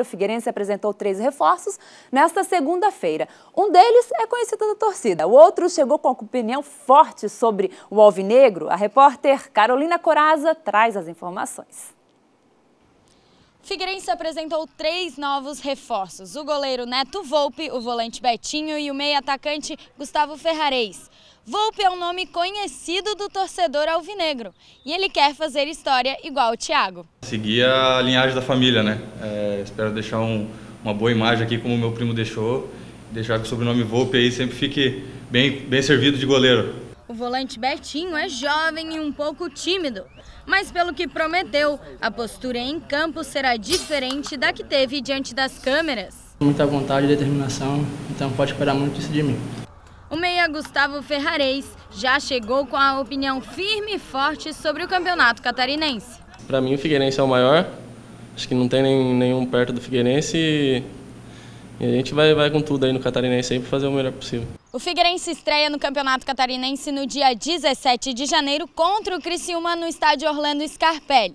O Figueirense apresentou três reforços nesta segunda-feira. Um deles é conhecido da torcida, o outro chegou com opinião forte sobre o alvinegro. A repórter Carolina Coraza traz as informações. Figueirense apresentou três novos reforços: o goleiro Neto Volpe, o volante Betinho e o meio-atacante Gustavo Ferrarez. Volpe é um nome conhecido do torcedor alvinegro e ele quer fazer história igual o Thiago. Seguir a linhagem da família, né? É, espero deixar um, uma boa imagem aqui, como meu primo deixou. Deixar que o sobrenome Volpe aí sempre fique bem, bem servido de goleiro. O volante Betinho é jovem e um pouco tímido, mas pelo que prometeu, a postura em campo será diferente da que teve diante das câmeras. Muita vontade e determinação, então pode esperar muito isso de mim. O meia Gustavo Ferrarez já chegou com a opinião firme e forte sobre o campeonato catarinense. Para mim o Figueirense é o maior, acho que não tem nem, nenhum perto do Figueirense e, e a gente vai, vai com tudo aí no catarinense para fazer o melhor possível. O Figueirense estreia no Campeonato Catarinense no dia 17 de janeiro contra o Criciúma no estádio Orlando Scarpelli.